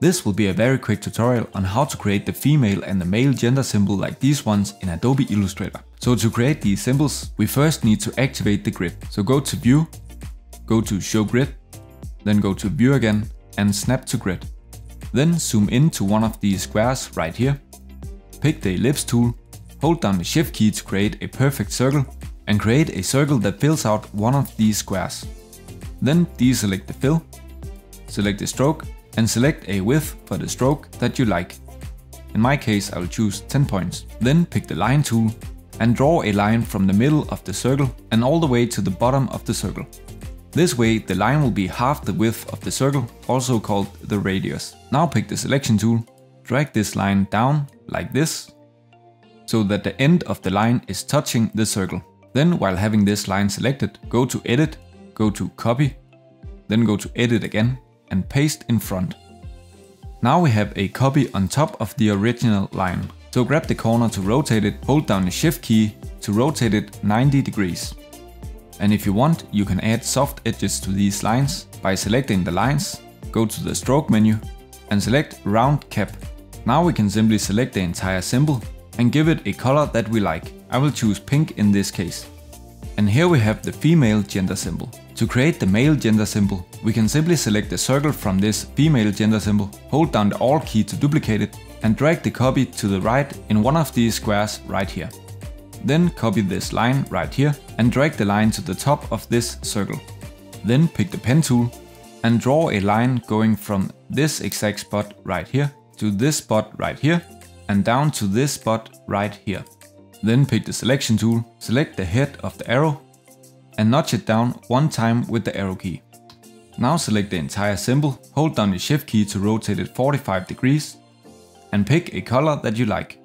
This will be a very quick tutorial on how to create the female and the male gender symbol like these ones in Adobe Illustrator. So to create these symbols, we first need to activate the grid. So go to View, go to Show Grid, then go to View again and Snap to Grid. Then zoom in to one of these squares right here. Pick the Ellipse tool, hold down the Shift key to create a perfect circle and create a circle that fills out one of these squares. Then deselect the fill, select the stroke and select a width for the stroke that you like. In my case I will choose 10 points. Then pick the line tool and draw a line from the middle of the circle and all the way to the bottom of the circle. This way the line will be half the width of the circle, also called the radius. Now pick the selection tool, drag this line down like this, so that the end of the line is touching the circle. Then while having this line selected, go to edit, go to copy, then go to edit again and paste in front. Now we have a copy on top of the original line. So grab the corner to rotate it, hold down the shift key to rotate it 90 degrees. And if you want, you can add soft edges to these lines by selecting the lines, go to the stroke menu and select round cap. Now we can simply select the entire symbol and give it a color that we like. I will choose pink in this case. And here we have the female gender symbol. To create the male gender symbol, we can simply select the circle from this female gender symbol, hold down the Alt key to duplicate it, and drag the copy to the right in one of these squares right here. Then copy this line right here and drag the line to the top of this circle. Then pick the pen tool and draw a line going from this exact spot right here to this spot right here and down to this spot right here. Then pick the selection tool, select the head of the arrow and notch it down one time with the arrow key. Now select the entire symbol, hold down the shift key to rotate it 45 degrees and pick a color that you like.